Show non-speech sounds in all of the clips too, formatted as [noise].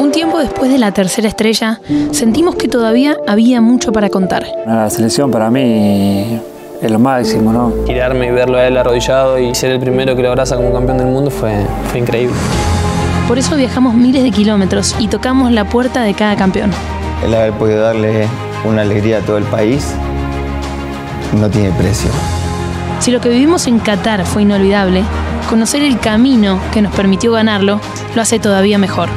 Un tiempo después de la tercera estrella, sentimos que todavía había mucho para contar. La selección para mí es lo máximo, ¿no? Tirarme y verlo a él arrodillado y ser el primero que lo abraza como campeón del mundo fue, fue increíble. Por eso viajamos miles de kilómetros y tocamos la puerta de cada campeón. El haber podido darle una alegría a todo el país no tiene precio. Si lo que vivimos en Qatar fue inolvidable, conocer el camino que nos permitió ganarlo lo hace todavía mejor.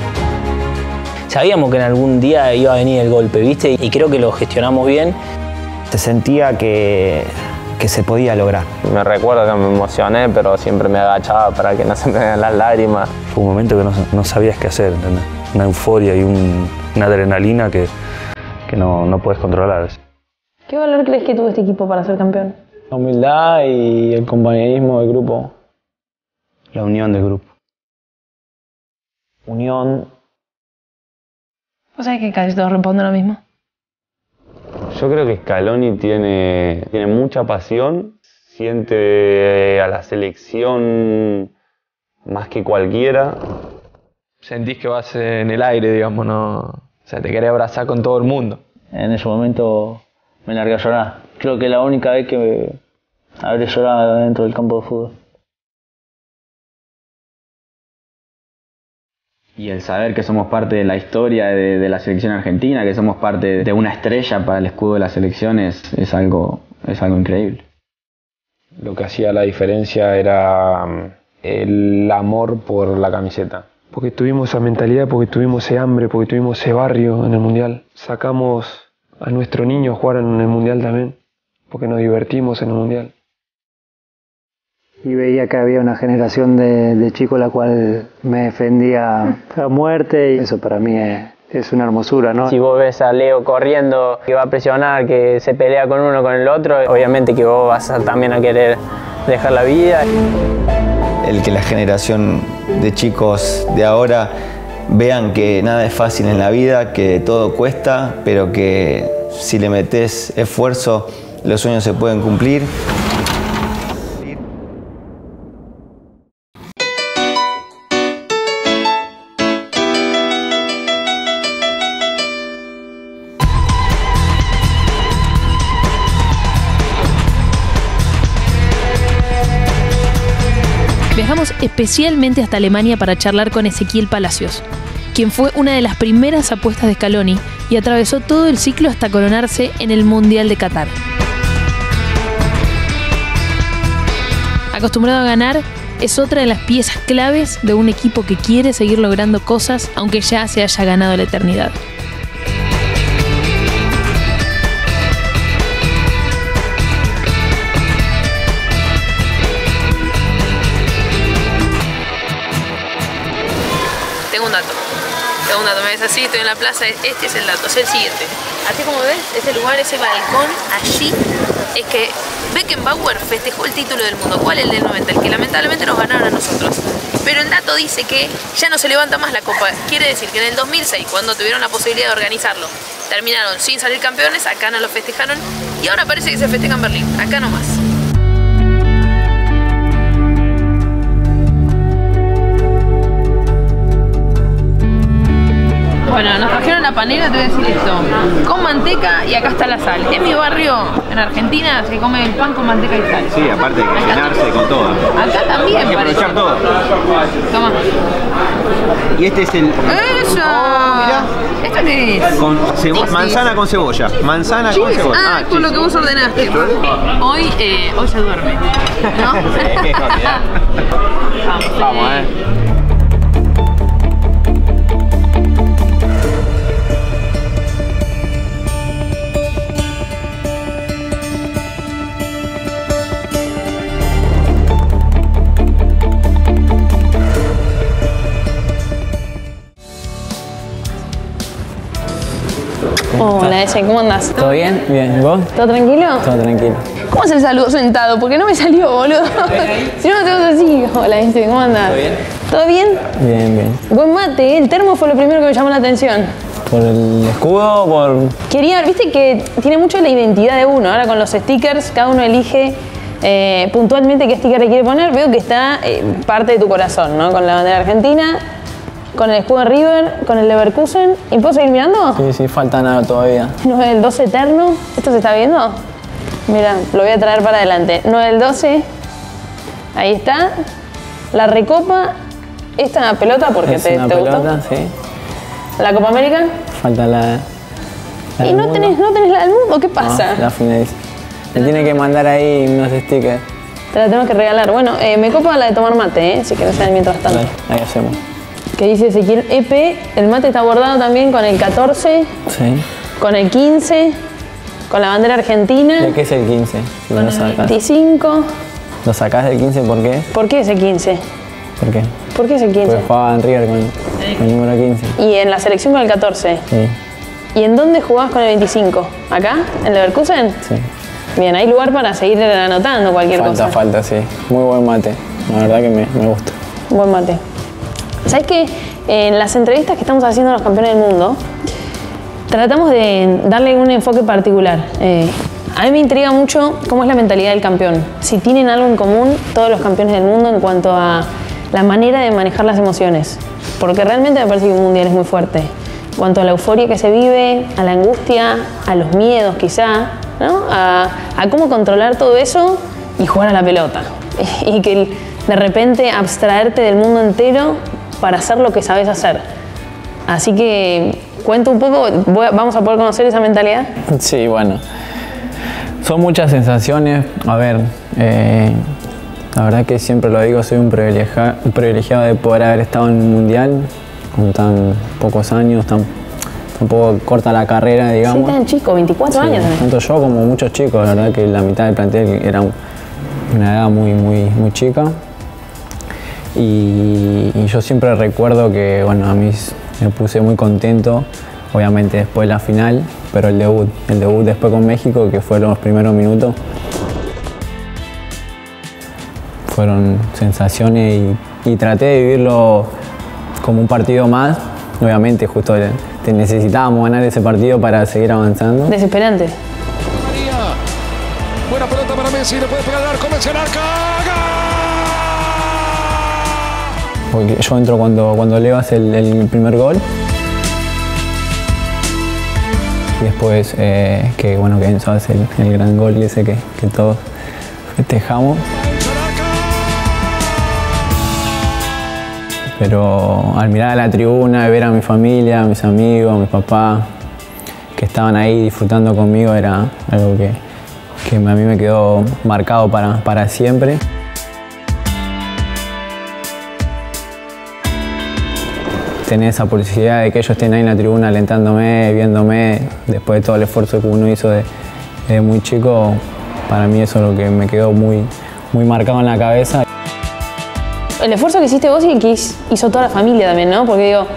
Sabíamos que en algún día iba a venir el golpe, ¿viste? Y creo que lo gestionamos bien. Se sentía que, que se podía lograr. Me recuerdo que me emocioné, pero siempre me agachaba para que no se me vean las lágrimas. Fue un momento que no, no sabías qué hacer, ¿entendés? una euforia y un, una adrenalina que, que no, no puedes controlar. ¿Qué valor crees que tuvo este equipo para ser campeón? La humildad y el compañerismo del grupo. La unión del grupo. Unión. ¿Vos sabés que casi todos responden lo mismo? Yo creo que Scaloni tiene, tiene mucha pasión, siente a la selección más que cualquiera. Sentís que vas en el aire, digamos, ¿no? O sea, te querés abrazar con todo el mundo. En ese momento me largué a llorar. Creo que es la única vez que habré llorado dentro del campo de fútbol. Y el saber que somos parte de la historia de, de, la selección argentina, que somos parte de una estrella para el escudo de la selección es, es, algo, es algo increíble. Lo que hacía la diferencia era mm, el amor por la camiseta. Porque tuvimos esa mentalidad, porque tuvimos ese hambre, porque tuvimos ese barrio en el Mundial. Sacamos a nuestro niño a jugar en el Mundial también, porque nos divertimos en el Mundial y veía que había una generación de, de, chicos la cual me defendía a muerte y eso para mí es, es, una hermosura, ¿no? Si vos ves a Leo corriendo, que va a presionar, que se pelea con uno con el otro, obviamente que vos vas a, también a querer dejar la vida. El que la generación de chicos de ahora vean que nada es fácil en la vida, que todo cuesta, pero que si le metes esfuerzo, los sueños se pueden cumplir. Especialmente hasta Alemania para charlar con Ezequiel Palacios, quien fue una de las primeras apuestas de Scaloni y atravesó todo el ciclo hasta coronarse en el Mundial de Qatar. Acostumbrado a ganar, es otra de las piezas claves de un equipo que quiere seguir logrando cosas aunque ya se haya ganado la eternidad. Tengo un dato. Me ves así, estoy en la plaza. Este es el dato. Es el siguiente. Así como ves, ese lugar, ese balcón, allí es que Beckenbauer festejó el título del mundo. ¿Cuál? El del 90, el que lamentablemente nos ganaron a nosotros. Pero el dato dice que ya no se levanta más la copa. Quiere decir que en el 2006, cuando tuvieron la posibilidad de organizarlo, terminaron sin salir campeones, acá no lo festejaron y ahora parece que se festeja en Berlín. Acá nomás. Bueno, nos trajeron la panera, te voy a decir esto. Con manteca y acá está la sal. En mi barrio, en Argentina, se come el pan con manteca y sal. Sí, aparte de cocinarse con todo. Acá también, Hay que parece. aprovechar todo. Toma. Y este es el... ¡Eso! ¿Esto qué es? Con cebo- manzana con cebolla. Manzana con Cheese. cebolla. Ah, es por lo que vos ordenaste. Hoy, eh, hoy se duerme. [laughs] ¿No? Vamos, Vamos, eh. Hola, Ese, ¿cómo andás? ¿Todo bien? Bien. ¿Y vos? ¿Todo tranquilo? Todo tranquilo. ¿Cómo es el saludo sentado? Porque no me salió, boludo. [laughs] si no, te vas así. Hola, Ese, ¿cómo andás? ¿Todo bien? ¿Todo bien? Bien, bien. Buen mate, ¿eh? el termo fue lo primero que me llamó la atención. ¿Por el escudo o por...? Quería, viste que tiene mucho la identidad de uno. Ahora con los stickers, cada uno elige Eh, puntualmente, ¿qué sticker le quiere poner? Veo que está eh, parte de tu corazón, ¿no? Con la bandera argentina, con el escudo de River, con el Leverkusen. ¿Y puedo seguir mirando? Sí, sí, falta nada todavía. 9 del 12 eterno. ¿Esto se está viendo? Mira, lo voy a traer para adelante. 9 del 12. Ahí está. La recopa. Esta pelota porque es te, una te pelota, gustó. sí. La Copa América. Falta la. la ¿Y no mundo. tenés, no tenés la del mundo? ¿Qué No, pasa? la finaliza. Le tiene que mandar ahí unos stickers. Te la tengo que regalar. Bueno, eh, me copa la de tomar mate, ¿eh? Si querés saber mientras tanto. Ahí hacemos. Que dice Ezequiel EP. El mate está bordado también con el 14, Sí. con el 15, con la bandera argentina, ¿De qué es el 15? Si no lo sacas. 25. ¿Lo sacás del 15 por qué? ¿Por qué ese 15? ¿Por qué? ¿Por qué ese 15? Porque jugaba en River con, con el número 15. Y en la selección con el 14. Sí, ¿Y en dónde jugabas con el 25? ¿Acá? ¿En Leverkusen? sí. Bien, hay lugar para seguir anotando cualquier Falta, cosa. falta, sí. Muy buen mate. La verdad que me, me gusta. Buen mate. ¿Sabes qué? En las entrevistas que estamos haciendo a los campeones del mundo, tratamos de darle un enfoque particular. Eh, a mí me intriga mucho cómo es la mentalidad del campeón. Si tienen algo en común todos los campeones del mundo en cuanto a la manera de manejar las emociones. Porque realmente me parece que un mundial es muy fuerte. En cuanto a la euforia que se vive, a la angustia, a los miedos quizá, ¿no? a cómo controlar todo eso y jugar a la pelota. [laughs] Y que de repente abstraerte del mundo entero para hacer lo que sabes hacer. Así que cuento un poco, vamos a poder conocer esa mentalidad. Sí, bueno. Son muchas sensaciones. A ver, eh, la verdad que siempre lo digo, soy un privilegia- un privilegiado de poder haber estado en un mundial con tan pocos años, tan, poco corta la carrera, Sí, digamos. tan chico, 24 Sí, años. también. tanto yo como muchos chicos, la verdad que la mitad del plantel era un- una edad muy, muy, muy chica. Y, y yo siempre recuerdo que, bueno, a mí me puse muy contento, obviamente después de la final, pero el debut, el debut después con México, que fueron los primeros minutos, fueron sensaciones y, y traté de vivirlo como un partido más. Obviamente, justo te necesitábamos ganar ese partido para seguir avanzando. Desesperante. Buena pelota para Messi, le puede pegar al arco, Messi al arca. Porque yo entro cuando, cuando Leo hace el, primer gol. Y después eh, que bueno que Enzo hace el, gran gol ese que, que todos festejamos. Pero al mirar a la tribuna ver a mi familia, a mis amigos, a mi papá, que estaban ahí disfrutando conmigo, era algo que, que a mí me quedó marcado para, para siempre. Tener esa posibilidad de que ellos estén ahí en la tribuna alentándome, viéndome, después de todo el esfuerzo que uno hizo de, de muy chico, para mí eso es lo que me quedó muy, muy marcado en la cabeza. El esfuerzo que hiciste vos y que hizo toda la familia también, ¿no? Porque digo,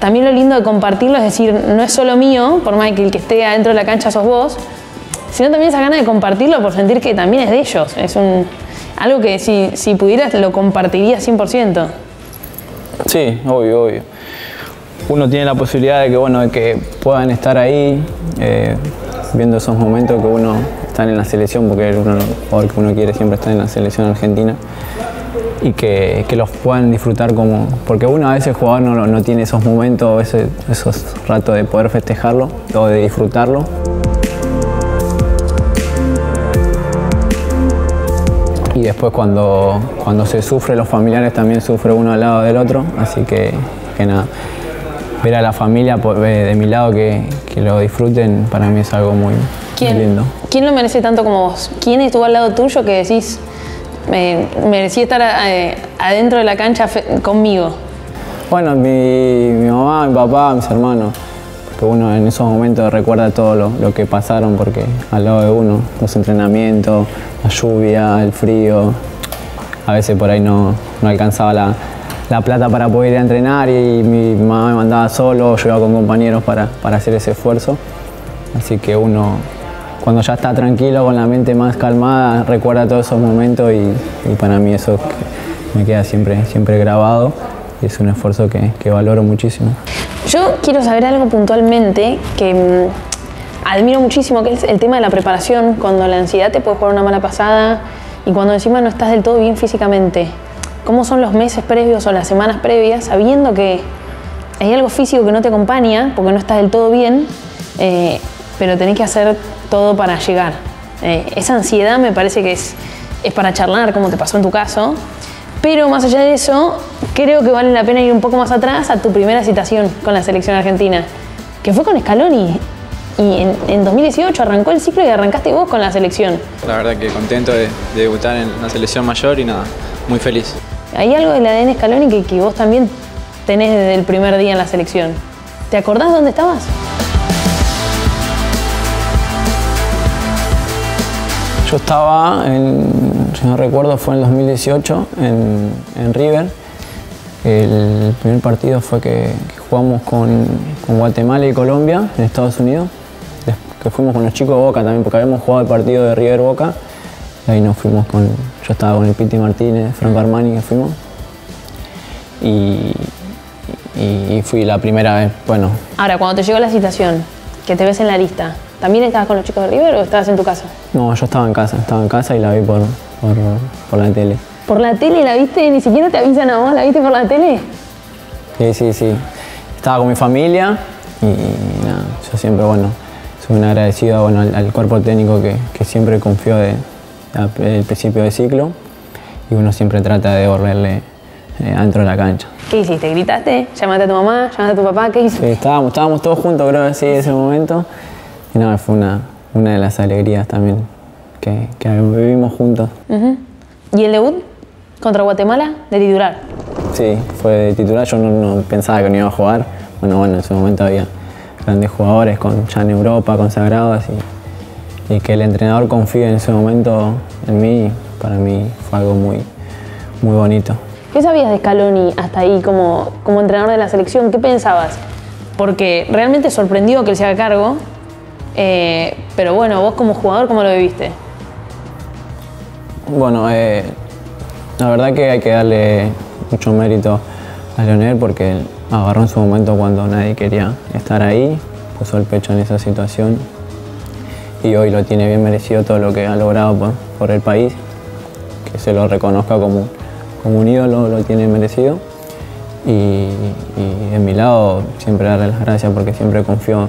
también lo lindo de compartirlo es decir, no es solo mío, por más que el que esté adentro de la cancha sos vos, sino también esa gana de compartirlo por sentir que también es de ellos. Es un, algo que si, si pudieras lo compartirías 100%. Sí, obvio, obvio. Uno tiene la posibilidad de que, bueno, de que puedan estar ahí, eh, viendo esos momentos que uno está en la selección, porque uno, el que uno quiere siempre estar en la selección argentina, y que, que los puedan disfrutar como... Porque uno a veces jugador no, no tiene esos momentos, ese- esos ratos de poder festejarlo o de disfrutarlo. Y después cuando, cuando se sufre, los familiares también sufren uno al lado del otro, así que, que nada, ver a la familia por- eh, de mi lado que, que lo disfruten para mí es algo muy, lindo. ¿Quién lo merece tanto como vos? ¿Quién estuvo al lado tuyo que decís, me merecía estar eh, adentro de la cancha conmigo? Bueno, mi, mi mamá, mi papá, mis hermanos, porque uno en esos momentos recuerda todo lo, lo que pasaron, porque al lado de uno, los entrenamientos, la lluvia, el frío, a veces por ahí no, no alcanzaba la, la plata para poder ir a entrenar y mi mamá me mandaba solo, yo iba con compañeros para, para hacer ese esfuerzo. Así que uno, cuando ya está tranquilo, con la mente más calmada, recuerda todos esos momentos y, para mí eso me queda siempre, siempre grabado y es un esfuerzo que, que valoro muchísimo. Yo quiero saber algo puntualmente que mm, admiro muchísimo, que es el tema de la preparación, cuando la ansiedad te puede jugar una mala pasada y cuando encima no estás del todo bien físicamente, ¿cómo son los meses previos o las semanas previas sabiendo que hay algo físico que no te acompaña porque no estás del todo bien, eh, pero tenés que hacer todo para llegar? Eh, esa ansiedad me parece que es, es para charlar, como te pasó en tu caso, pero más allá de eso, creo que vale la pena ir un poco más atrás a tu primera citación con la selección argentina, que fue con Scaloni. Y en, en 2018 arrancó el ciclo y arrancaste vos con la selección. La verdad que contento de, de debutar en la selección mayor y nada, muy feliz. Hay algo del ADN Scaloni que, que vos también tenés desde el primer día en la selección. ¿Te acordás dónde estabas? Yo estaba, en, si no recuerdo, fue en el 2018 en, en River. El primer partido fue que, que jugamos con, con Guatemala y Colombia en Estados Unidos. Des- Que fuimos con los chicos de Boca también, porque habíamos jugado el partido de River Boca. Y ahí nos fuimos con. Yo estaba con el Piti Martínez, Franco Armani, que fuimos. Y, y, y fui la primera vez, bueno, Ahora, cuando te llegó la citación, que te ves en la lista, ¿también estabas con los chicos de River o estabas en tu casa? no, yo estaba en casa, estaba en casa y la vi por, por, por la tele. ¿Por la tele la viste? ¿Ni siquiera te avisan a vos? ¿La viste por la tele? Sí, sí, sí. Estaba con mi familia y, nada, yo siempre, bueno, soy un agradecido bueno, al, al cuerpo técnico que, que siempre confió de, de- el principio de ciclo y uno siempre trata de devolverle eh, adentro de la cancha. ¿Qué hiciste? ¿Gritaste? ¿Llamaste a tu mamá? ¿Llamaste a tu papá? ¿Qué Sí, hiciste? estábamos, estábamos todos juntos, creo que sí, en ese momento. Y nada, fue una, una de las alegrías también que, que vivimos juntos. ¿Y el debut contra Guatemala de titular? Sí, fue de titular, yo no, no pensaba que no iba a jugar. Bueno, bueno, en su momento había grandes jugadores con, ya en Europa, consagrados, y, y que el entrenador confíe en ese momento en mí, para mí fue algo muy, muy bonito. ¿Qué sabías de Scaloni hasta ahí como, como entrenador de la selección? ¿Qué pensabas? Porque realmente sorprendió que él se haga cargo, eh, pero bueno, vos como jugador, ¿cómo lo viviste? Bueno, eh, la verdad que hay que darle mucho mérito a Leonel porque agarró en su momento cuando nadie quería estar ahí, puso el pecho en esa situación y hoy lo tiene bien merecido todo lo que ha logrado por, por el país, que se lo reconozca como, como un ídolo, lo tiene merecido. Y, y de mi lado siempre darle las gracias porque siempre confió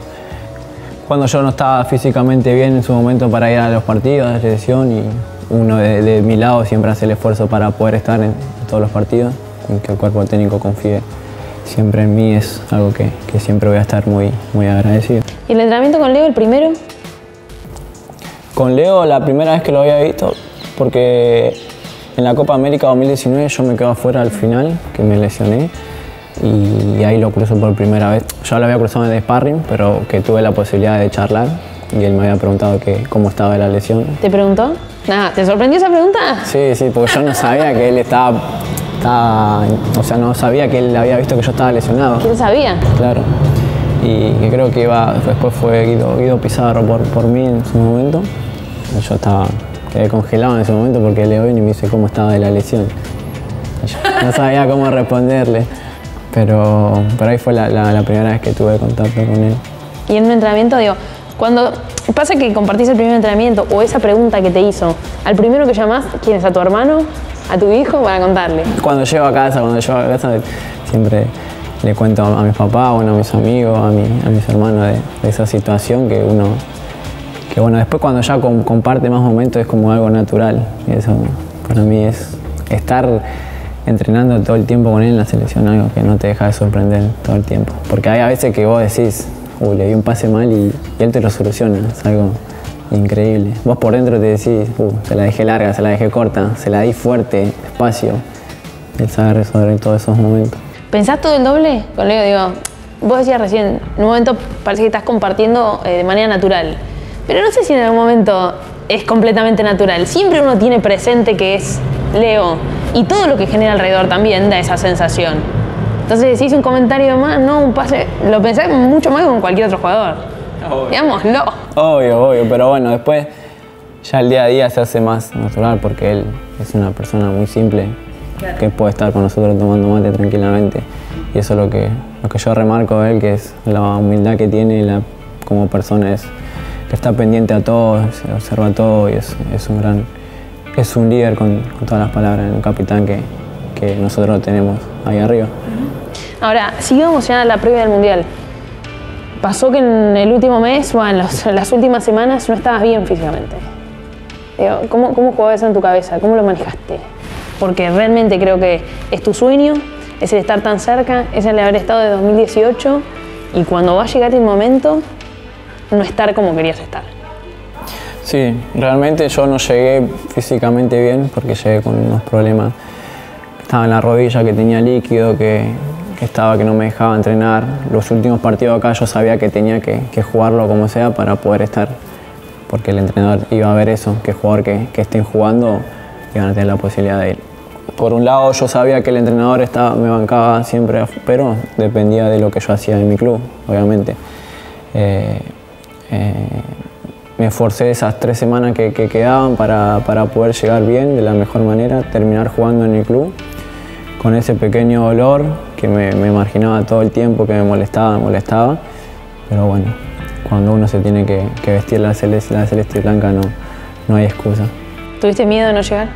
cuando yo no estaba físicamente bien en su momento para ir a los partidos de selección y uno de, de mi lado siempre hace el esfuerzo para poder estar en, todos los partidos y que el cuerpo técnico confíe siempre en mí es algo que, que siempre voy a estar muy, muy agradecido. ¿Y el entrenamiento con Leo, el primero? Con Leo la primera vez que lo había visto porque en la Copa América 2019 yo me quedo afuera al final, que me lesioné y ahí lo cruzo por primera vez. Ya lo había cruzado en el sparring, pero que tuve la posibilidad de charlar y él me había preguntado que cómo estaba la lesión. ¿Te preguntó? Nada, ¿te sorprendió esa pregunta? Sí, sí, porque yo no sabía que él estaba, estaba- o sea, no sabía que él había visto que yo estaba lesionado. ¿Quién sabía? Claro. Y que creo que iba, después fue Guido, Guido Pizarro por, por mí en su momento. Yo estaba, quedé congelado en ese momento porque vino y me dice cómo estaba de la lesión. Yo no sabía cómo responderle. Pero, pero ahí fue la, la- la primera vez que tuve contacto con él. Y en un entrenamiento, digo, cuando pasa que compartís el primer entrenamiento o esa pregunta que te hizo, al primero que llamás, ¿quién es? ¿A tu hermano? ¿A tu hijo? Para contarle. Cuando llego a casa, cuando llego a casa, siempre le cuento a mis papás, bueno, a mis amigos, a, mi- a mis hermanos de, esa situación que uno, que bueno, después cuando ya com- comparte más momentos es como algo natural. Eso para mí es estar entrenando todo el tiempo con él en la selección, algo que no te deja de sorprender todo el tiempo. Porque hay a veces que vos decís, uy, le di un pase mal y, él te lo soluciona, es algo increíble. Vos por dentro te decís, uh, se la dejé larga, se la dejé corta, se la di fuerte, despacio. Él sabe resolver todos esos momentos. ¿Pensás todo el doble? Con Leo, digo, vos decías recién, en un momento parece que estás compartiendo eh, de manera natural. Pero no sé si en algún momento es completamente natural. Siempre uno tiene presente que es Leo. Y todo lo que genera alrededor también da esa sensación. Entonces, si hice un comentario más, no, un pase, lo pensás mucho más que con cualquier otro jugador. Digámoslo. Obvio, obvio, pero bueno, después ya el día a día se hace más natural porque él es una persona muy simple que puede estar con nosotros tomando mate tranquilamente. Y eso es lo que, lo que yo remarco de él, que es la humildad que tiene la- como persona, es que está pendiente a todo, se observa todo y es, es un gran es un líder con, con todas las palabras, un capitán que, que nosotros tenemos ahí arriba. Ahora, sigamos ya a la previa del Mundial. Pasó que en el último mes, o en, los- en las últimas semanas, no estabas bien físicamente. Digo, ¿cómo, ¿Cómo jugaba eso en tu cabeza? ¿Cómo lo manejaste? Porque realmente creo que es tu sueño, es el estar tan cerca, es el haber estado de 2018 y cuando va a llegar el momento, no estar como querías estar. Sí, realmente yo no llegué físicamente bien porque llegué con unos problemas. Estaba en la rodilla, que tenía líquido, que, estaba que no me dejaba entrenar. Los últimos partidos acá yo sabía que tenía que, que jugarlo como sea para poder estar, porque el entrenador iba a ver eso, que jugador que, que estén jugando iban a tener la posibilidad de ir. Por un lado yo sabía que el entrenador estaba, me bancaba siempre, pero dependía de lo que yo hacía en mi club, obviamente. Eh, eh, me esforcé esas tres semanas que, que quedaban para, para poder llegar bien, de la mejor manera, terminar jugando en el club, con ese pequeño dolor que me, me marginaba todo el tiempo, que me molestaba, me molestaba, pero bueno, cuando uno se tiene que, que vestir la celeste, la celeste y blanca no, no hay excusa. ¿Tuviste miedo de no llegar?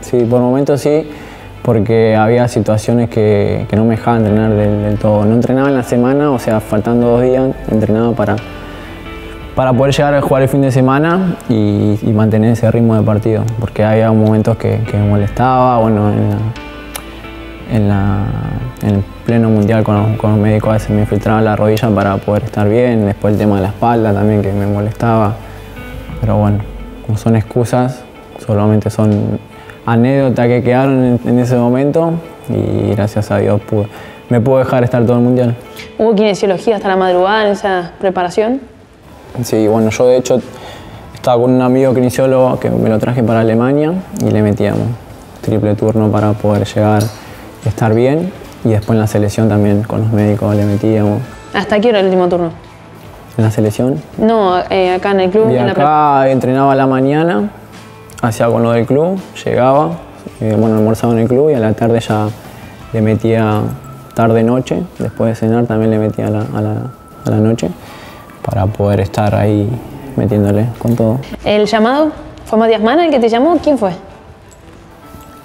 Sí, por momentos sí, porque había situaciones que, que no me dejaban entrenar del, todo. No entrenaba en la semana, o sea, faltando dos días, entrenaba para, para poder llegar a jugar el fin de semana y, mantener ese ritmo de partido, porque había momentos que, me molestaba, bueno, en, la- en, el pleno mundial con los, con los médicos a veces me filtraban la rodilla para poder estar bien, después el tema de la espalda también que me molestaba, pero bueno, no son excusas, solamente son anécdotas que quedaron en, en ese momento y gracias a Dios pude- me pude dejar estar todo el mundial. ¿Hubo kinesiología hasta la madrugada en esa preparación? Sí, bueno, yo de hecho estaba con un amigo kinesiólogo que me lo traje para Alemania y le metíamos triple turno para poder llegar y estar bien. Y después en la selección también con los médicos le metíamos. ¿Hasta qué hora el último turno? En la selección. No, eh, acá en el club. Y en la acá entrenaba a la mañana, hacía con lo del club, llegaba, eh, bueno, almorzaba en el club y a la tarde ya le metía tarde-noche, después de cenar también le metía a la, a la- a la noche para poder estar ahí metiéndole con todo. ¿El llamado? ¿Fue Matías Mana el que te llamó? ¿Quién fue?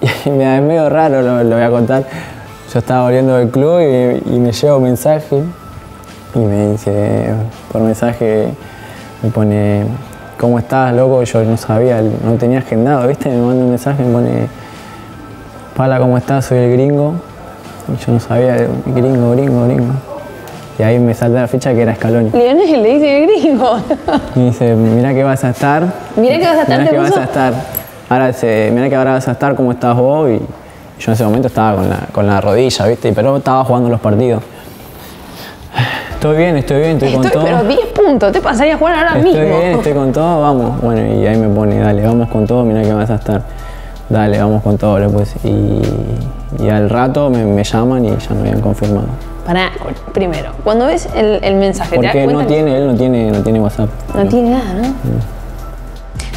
[laughs] Es medio raro, lo, lo voy a contar. Yo estaba volviendo del club y, y me llega un mensaje y me dice, por mensaje, me pone, ¿cómo estás, loco? Yo no sabía, no tenía agendado, ¿viste? Me manda un mensaje, me pone, Pala, ¿cómo estás? Soy el gringo. Y yo no sabía, gringo, gringo, gringo. Y ahí me salta la ficha que era Scaloni. Lionel le dice el gringo. Y dice, mira que vas a estar. Mirá que vas a estar, Mirá ¿te que vas a estar. Ahora dice, mira que ahora vas a estar, ¿cómo estás vos? Y yo en ese momento estaba con la, con la rodilla, ¿viste? Pero estaba jugando los partidos. Estoy bien, estoy bien, estoy, con Estoy, todo. pero 10 puntos, te pasaría a jugar ahora Estoy mismo. bien, estoy con todo, vamos. Bueno, y ahí me pone, dale, vamos con todo, mira que vas a estar. Dale, vamos con todo, le puse. Y, y al rato me, me llaman y ya me habían confirmado. Pará, primero, cuando ves el, el mensaje, ¿te das Porque cuenta? no que- tiene, él no tiene, no tiene WhatsApp. No tiene nada, ¿no?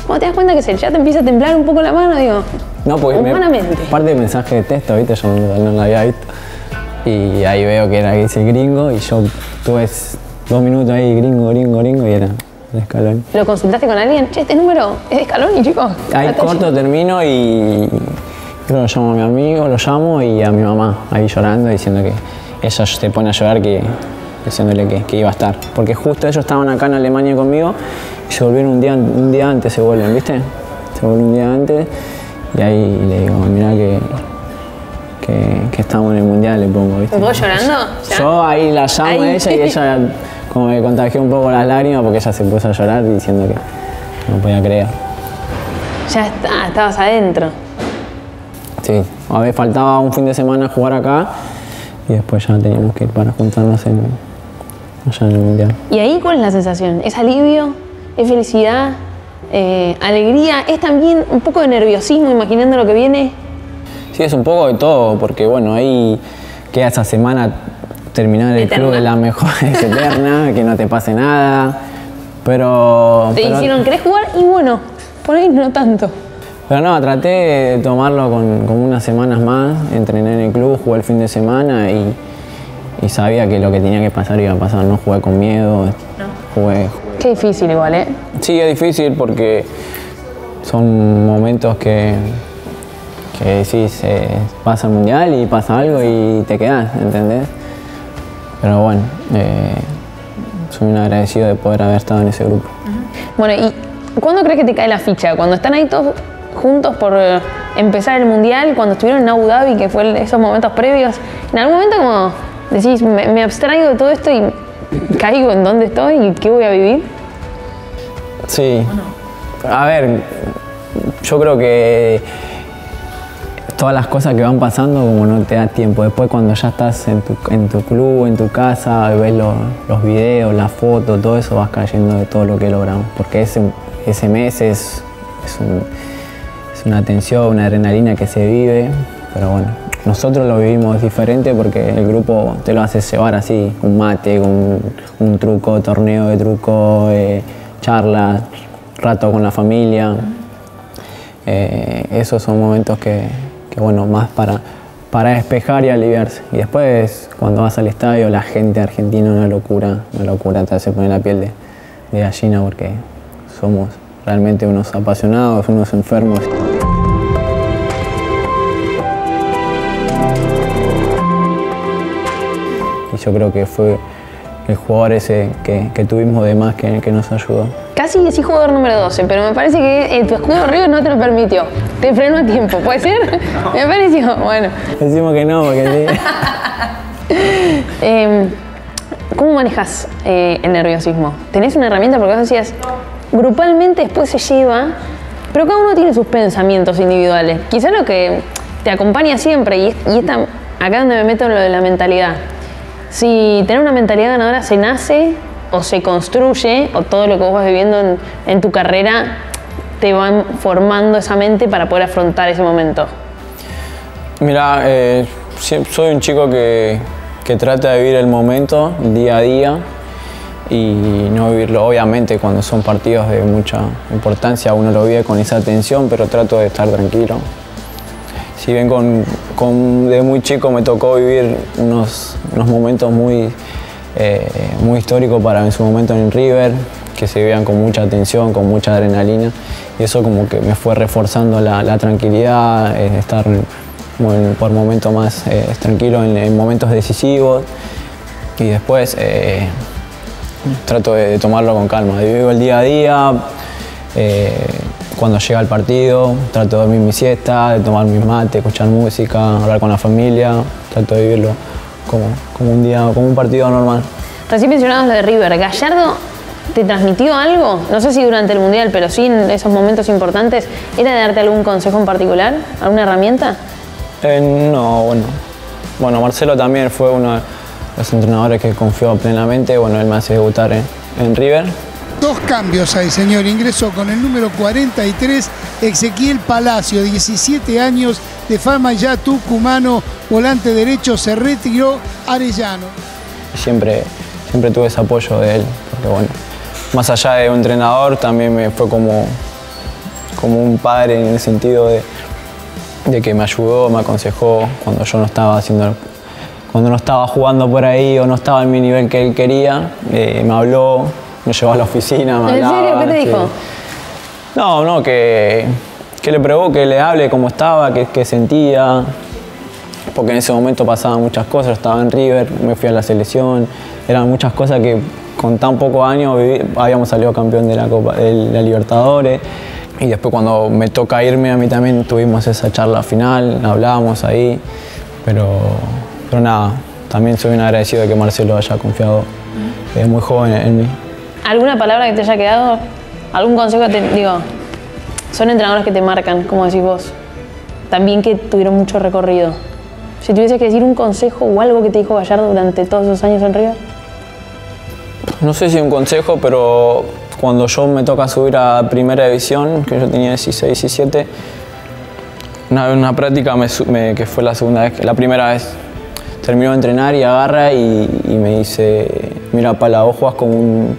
Cuando te das cuenta que se, ya te empieza a temblar un poco la mano, digo, No, porque me, Humanamente. parte del mensaje de texto, ¿viste? Yo no, no lo había visto. Y ahí veo que era ese gringo y yo tuve dos minutos ahí, gringo, gringo, gringo, y era el escalón. ¿lo consultaste con alguien? Che, este número es de Scaloni, chicos. Ahí corto, termino y creo que lo llamo a mi amigo, lo llamo y a mi mamá, ahí llorando, diciendo que ella se pone a llorar que diciéndole que, que iba a estar. Porque justo ellos estaban acá en Alemania conmigo y se volvieron un día, un día antes, se vuelven, ¿viste? Se vuelven un día antes y ahí le digo, mirá que, que, que estamos en el mundial, le pongo, ¿viste? ¿Me puedo llorando? Yo ahí la llamo a ella y ella como me contagió un poco las lágrimas porque ella se puso a llorar diciendo que no podía creer. Ya está, estabas adentro. Sí, a ver, faltaba un fin de semana jugar acá y después ya teníamos que ir para juntarnos en, allá en el mundial. ¿Y ahí cuál es la sensación? ¿Es alivio? ¿Es felicidad? Eh, ¿Alegría? ¿Es también un poco de nerviosismo imaginando lo que viene? Sí, es un poco de todo, porque bueno, ahí queda esa semana terminar el Eterna. club de la mejor [laughs] es eterna, que no te pase nada, pero... Te pero- dijeron, ¿querés jugar? Y bueno, por ahí no tanto. Pero no, traté de tomarlo con, con unas semanas más, entrené en el club, jugué el fin de semana y, y sabía que lo que tenía que pasar iba a pasar, no jugué con miedo, jugué, Qué difícil igual, ¿eh? Sí, es difícil porque son momentos que, que decís, eh, pasa el mundial y pasa algo y te quedas, ¿entendés? Pero bueno, eh, soy un agradecido de poder haber estado en ese grupo. Bueno, ¿y cuándo crees que te cae la ficha? ¿Cuando están ahí todos juntos por eh, empezar el mundial? ¿Cuando estuvieron en Abu Dhabi, que fue el- esos momentos previos? ¿En algún momento como decís, me, me abstraigo de todo esto y caigo en dónde estoy y qué voy a vivir? Sí. A ver, yo creo que todas las cosas que van pasando como no te da tiempo. Después cuando ya estás en tu, en tu club, en tu casa, ves los, los videos, las fotos, todo eso vas cayendo de todo lo que logramos. Porque ese, ese mes es, es, un- es una tensión, una adrenalina que se vive. Pero bueno, nosotros lo vivimos diferente porque el grupo te lo hace llevar así, un mate, un, un truco, torneo de truco, eh, charlas, rato con la familia. Eh, esos son momentos que, bueno, más para, para despejar y aliviarse. Y después, cuando vas al estadio, la gente argentina una locura, una locura, te hace poner la piel de, de gallina porque somos realmente unos apasionados, unos enfermos. Y yo creo que fue el jugador ese que, que tuvimos de más que, que nos ayudó. Casi decís jugador número 12, pero me parece que eh, tu escudo River no te lo permitió. Te frenó a tiempo, ¿puede ser? me pareció, bueno. Decimos que no, porque sí. [laughs] Eh, ¿Cómo manejas eh, el nerviosismo? ¿Tenés una herramienta? Porque vos decías, grupalmente después se lleva, pero cada uno tiene sus pensamientos individuales. Quizá lo que te acompaña siempre, y, y esta, acá donde me meto en lo de la mentalidad. Si tener una mentalidad ganadora se nace o se construye, o todo lo que vos vas viviendo en, tu carrera te van formando esa mente para poder afrontar ese momento. Mira, eh, soy un chico que, que trata de vivir el momento día a día y no vivirlo. Obviamente, cuando son partidos de mucha importancia, uno lo vive con esa tensión, pero trato de estar tranquilo. Si bien con, con- de muy chico me tocó vivir unos, unos momentos muy, eh, muy históricos para en su momento en River, que se vivían con mucha tensión, con mucha adrenalina, y eso como que me fue reforzando la, la tranquilidad, eh, estar muy- por momentos más eh, tranquilo en, en momentos decisivos, y después eh, trato de, tomarlo con calma, vivo el día a día, cuando llega el partido, trato de dormir mi siesta, de tomar mis mates, escuchar música, hablar con la familia, trato de vivirlo como, como un día, como un partido normal. Recién mencionabas lo de River. ¿Gallardo te transmitió algo? No sé si durante el Mundial, pero sí en esos momentos importantes. ¿Era de darte algún consejo en particular? ¿Alguna herramienta? Eh, no, bueno. Bueno, Marcelo también fue uno de los entrenadores que confió plenamente. Bueno, él me hace debutar en, en River. Dos cambios ahí, señor. Ingresó con el número 43, Ezequiel Palacio, 17 años de fama ya tucumano, volante derecho, se retiró Arellano. Siempre, siempre tuve ese apoyo de él. Porque bueno, más allá de un entrenador, también me fue como, como un padre en el sentido de, de que me ayudó, me aconsejó cuando yo no estaba haciendo, cuando no estaba jugando por ahí o no estaba en mi nivel que él quería, eh, me habló, me llevó a la oficina, me ¿En hablaba. serio? ¿Qué te dijo? No, no, que, que le pregunto, que le hable cómo estaba, qué, qué sentía, porque en ese momento pasaban muchas cosas, estaba en River, me fui a la selección, eran muchas cosas que con tan pocos años viví- habíamos salido campeón de la Copa de la Libertadores y después cuando me toca irme a mí también tuvimos esa charla final, hablábamos ahí, pero, pero nada, también soy un agradecido de que Marcelo haya confiado eh, muy joven en mí. ¿Alguna palabra que te haya quedado? ¿Algún consejo que te digo? Son entrenadores que te marcan, como decís vos. También que tuvieron mucho recorrido. Si tuvieses que decir un consejo o algo que te dijo Gallardo durante todos esos años en River. No sé si un consejo, pero cuando yo me toca subir a primera división, que yo tenía 16, 17, una, una práctica me me- que fue la segunda vez, la primera vez, terminó de entrenar y agarra y, me dice, mira Pala, vos jugás como un,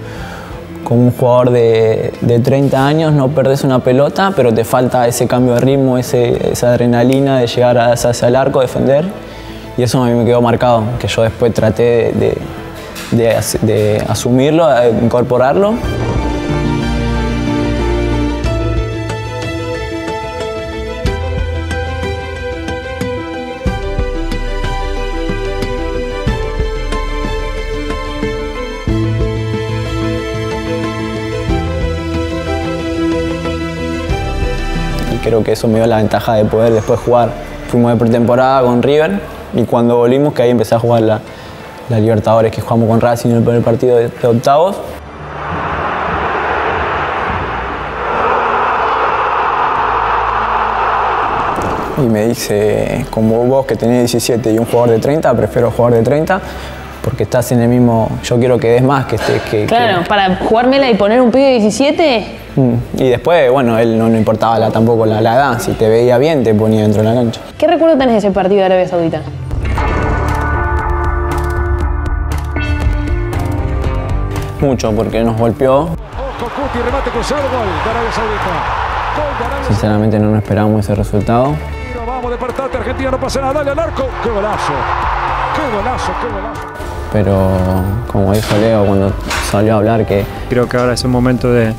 como un jugador de, de 30 años, no perdés una pelota, pero te falta ese cambio de ritmo, ese- esa adrenalina de llegar hacia el arco, defender. Y eso a mí me quedó marcado, que yo después traté de, de- de as- de asumirlo, incorporarlo. Que eso me dio la ventaja de poder después jugar. Fuimos de pretemporada con River y cuando volvimos que ahí empecé a jugar la, la Libertadores que jugamos con Racing en el primer partido de, de octavos. Y me dice, como vos que tenés 17 y un jugador de 30, prefiero jugar de 30 porque estás en el mismo, yo quiero que des más, que estés, que, Claro, para jugármela y poner un pibe de 17, Mm, Y después, bueno, él no le importaba la- tampoco la, la edad, si te veía bien te ponía dentro de la cancha. ¿qué recuerdo tenés de ese partido de Arabia Saudita? Mucho, porque nos golpeó. Sinceramente no nos esperábamos ese resultado. Vamos, despertate, Argentina, no pasa nada, dale al arco. ¡Qué golazo! ¡Qué golazo, qué golazo! Pero como dijo Leo cuando salió a hablar que Creo que ahora es un momento de,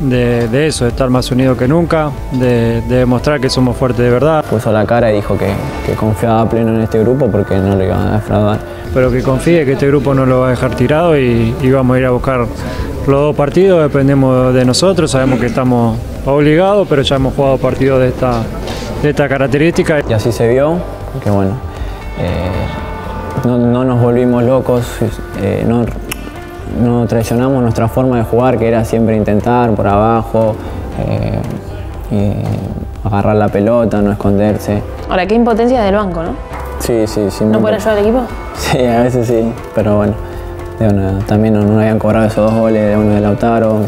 de- de eso, de estar más unidos que nunca, de, de demostrar que somos fuertes de verdad. puso la cara y dijo que, que confiaba pleno en este grupo porque no lo iba a defraudar. Pero que confíe que este grupo no lo va a dejar tirado y, y vamos a ir a buscar los dos partidos, dependemos de nosotros, sabemos que estamos obligados, pero ya hemos jugado partidos de esta, de esta característica. Y así se vio, que bueno, eh, no, no nos volvimos locos, eh, no, no traicionamos nuestra forma de jugar, que era siempre intentar por abajo, eh, agarrar la pelota, no esconderse. Ahora, qué impotencia del banco, ¿no? Sí, sí, sí. ¿No pueden ayudar al equipo? Sí, a veces sí, pero bueno. de una- también no, no habían cobrado esos dos goles, de uno de Lautaro,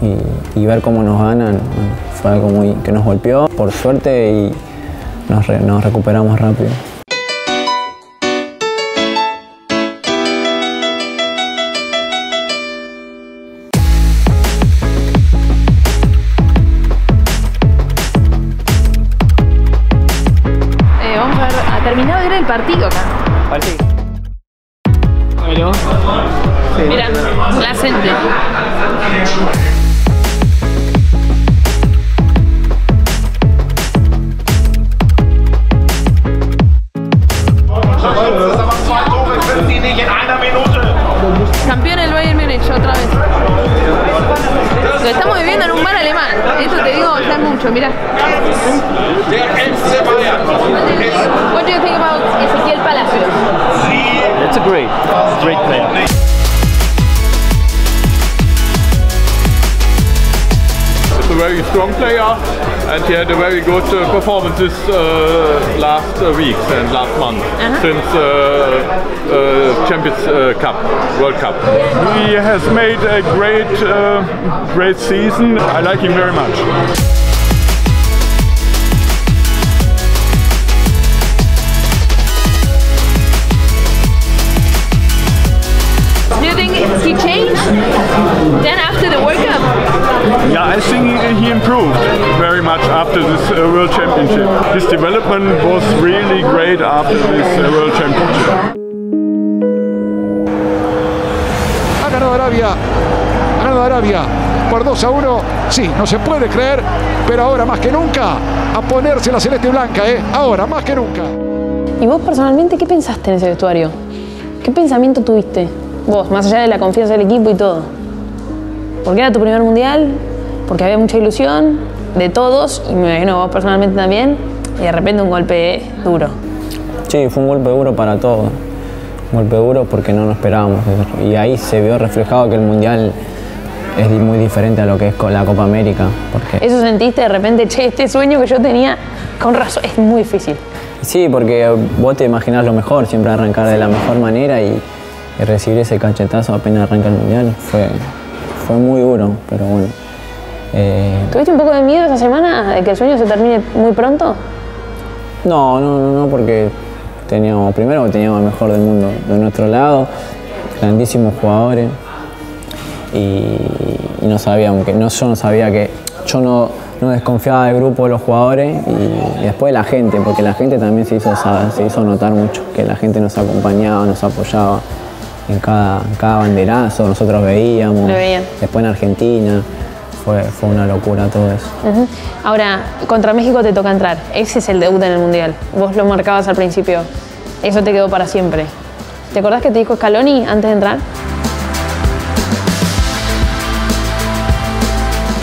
y, y ver cómo nos ganan bueno, fue algo muy, que nos golpeó, por suerte, y nos, re- nos recuperamos rápido. Champions uh, Cup, World Cup. He has made a great, uh, great season. I like him very much. Do you think he changed? Then after the World Cup? Yeah, I think he, he improved very much after this uh, World Championship. His development was really great after this uh, World Championship. Arabia. Ganado Arabia por 2 a 1. Sí, no se puede creer, pero ahora más que nunca a ponerse la celeste blanca, ¿eh? Ahora más que nunca. ¿Y vos personalmente qué pensaste en ese vestuario? ¿Qué pensamiento tuviste? Vos, más allá de la confianza del equipo y todo. Porque era tu primer mundial, porque había mucha ilusión de todos, y me imagino vos personalmente también, y de repente un golpe duro. Sí, fue un golpe duro para todos. Golpe duro porque no nos esperábamos. Y ahí se vio reflejado que el Mundial es muy diferente a lo que es con la Copa América. Porque Eso sentiste de repente, che, este sueño que yo tenía, con razón, es muy difícil. Sí, porque vos te imaginás lo mejor, siempre arrancar de la mejor manera y, y recibir ese cachetazo apenas arranca el mundial fue, fue muy duro, pero bueno. Eh, ¿Tuviste un poco de miedo esa semana de que el sueño se termine muy pronto? no, no, no, no, porque teníamos, primero teníamos el mejor del mundo de nuestro lado, grandísimos jugadores y, y no sabíamos que, no, yo no sabía que, yo no, no desconfiaba del grupo de los jugadores y, y después de la gente, porque la gente también se hizo, se hizo notar mucho, que la gente nos acompañaba, nos apoyaba en cada, en cada banderazo, nosotros veíamos, después en Argentina, fue, fue una locura todo eso. Ahora, contra México te toca entrar. Ese es el debut en el Mundial. Vos lo marcabas al principio. Eso te quedó para siempre. ¿Te acordás que te dijo Scaloni antes de entrar?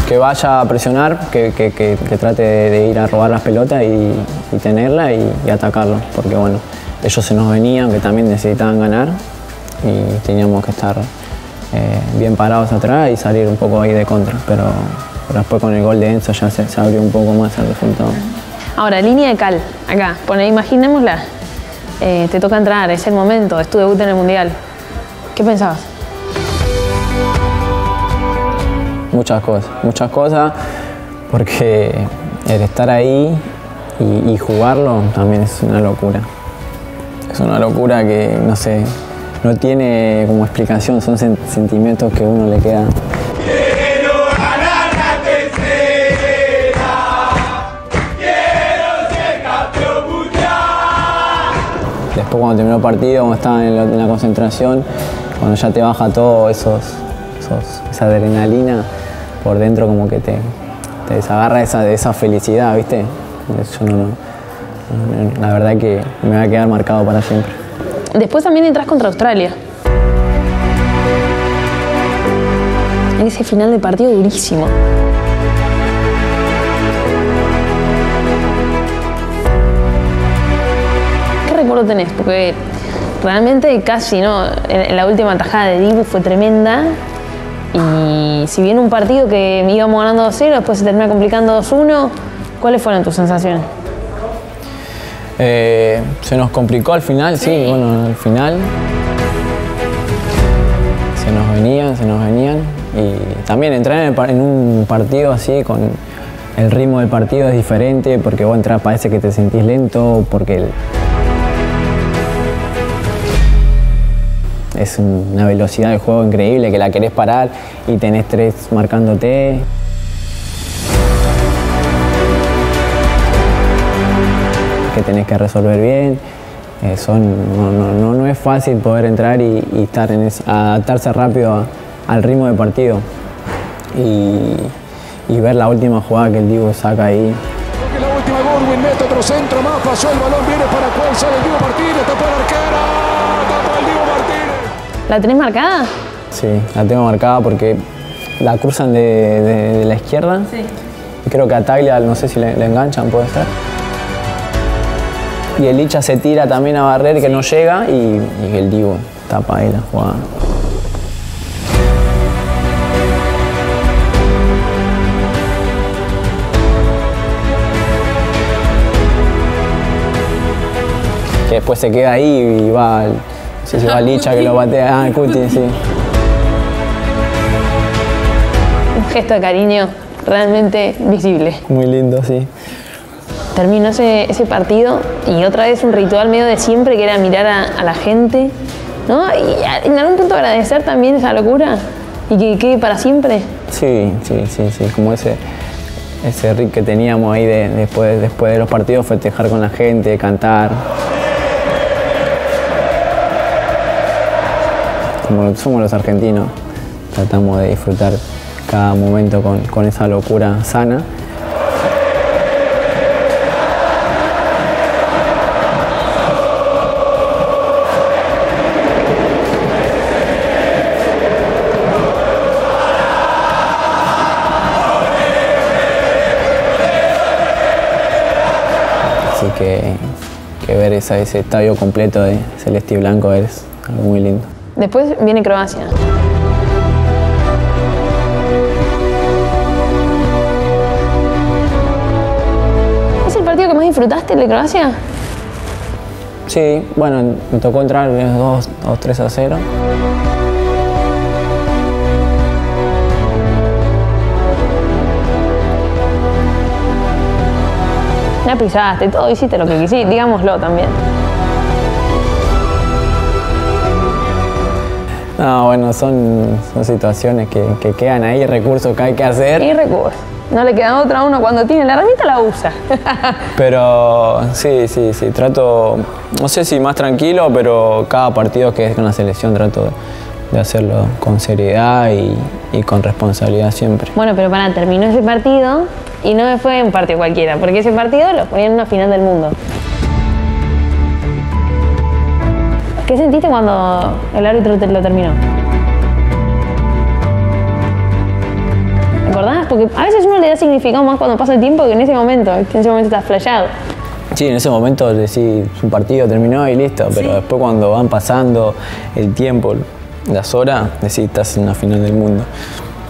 que vaya a presionar, que, que- que- que trate de, de ir a robar las pelotas y, y tenerla y, y atacarlo, porque bueno, ellos se nos venían, que también necesitaban ganar y teníamos que estar eh, bien parados atrás y salir un poco ahí de contra, pero, pero después con el gol de Enzo ya se, se abrió un poco más el resultado. Ahora, línea de cal, acá, pone, imaginémosla. Eh, te toca entrar, es el momento, es tu debut en el Mundial. ¿Qué pensabas? Muchas cosas, muchas cosas, porque el estar ahí y, y jugarlo también es una locura. Es una locura que, no sé, no tiene como explicación, son sen- sentimientos que uno le queda. Después cuando terminó el partido, cuando estaba en la, en la concentración, cuando ya te baja todo esos, esos- esa adrenalina por dentro como que te, te desagarra esa, esa felicidad, ¿viste? Yo no- la verdad que me va a quedar marcado para siempre. Después también entras contra Australia. En ese final de partido durísimo. ¿Qué recuerdo tenés? Porque realmente casi, ¿no? La última tajada de Dibu fue tremenda. Y si bien un partido que íbamos ganando 2-0, después se termina complicando 2-1, ¿cuáles fueron tus sensaciones? Eh, se nos complicó al final, sí, bueno, al final se nos venían, se nos venían. Y también entrar en, el par- en un partido así, con el ritmo del partido es diferente, porque vos entras, parece que te sentís lento, porque el- es una velocidad de juego increíble, que la querés parar y tenés tres marcándote. Tenés que resolver bien. Eh, son, no, no- no- no es fácil poder entrar y, y estar en es- adaptarse rápido a- al ritmo de partido y, y ver la última jugada que el Divo saca ahí. Que la última Goldwyn mete otro centro más, pasó el balón, viene para cuál sale el Diego Martínez, tapó el arquero, tapó el Diego Martínez. ¿La tenés marcada? Sí, la tengo marcada porque la cruzan de, de- de la izquierda. Y creo que a Taglia, no sé si le, le enganchan, puede ser. Y el Licha se tira también a barrer que no llega y, y el Divo tapa ahí la jugada. Que después se queda ahí y va, al- no sé si va Licha que lo batea. Ah, Cuti, sí. Un gesto de cariño realmente visible. Muy lindo, sí. Terminó ese, partido y otra vez un ritual medio de siempre que era mirar a, la gente, ¿no? Y a- en algún punto agradecer también esa locura y que quede para siempre. Sí, sí, sí, sí, como ese, ese rit que teníamos ahí de- después, de los partidos, festejar con la gente, cantar. Como somos los argentinos, tratamos de disfrutar cada momento con esa locura sana. Que, que ver esa- ese estadio completo de celeste y blanco es algo muy lindo. Después viene Croacia. ¿Es el partido que más disfrutaste, el de Croacia? Sí, bueno, me tocó entrar 2, 3 a 0. La pisaste, todo hiciste lo que quisiste, digámoslo también. No, bueno, son, son situaciones que, que quedan ahí, recursos que hay que hacer. Y recursos. No le queda otra a uno cuando tiene la herramienta la usa. [laughs] Pero sí, sí, sí, trato, no sé si más tranquilo, pero cada partido que es con la selección trato de hacerlo con seriedad y, y con responsabilidad siempre. Bueno, pero para terminó ese partido y no fue un partido cualquiera, porque ese partido lo ponían en una final del mundo. ¿Qué sentiste cuando el árbitro te lo terminó? ¿Te acordás? porque a veces uno le da significado más cuando pasa el tiempo que en ese momento, que en ese momento estás flasheado. Sí, en ese momento decís, un partido terminó y listo, pero después cuando van pasando el tiempo, las horas, decís, estás en la final del mundo.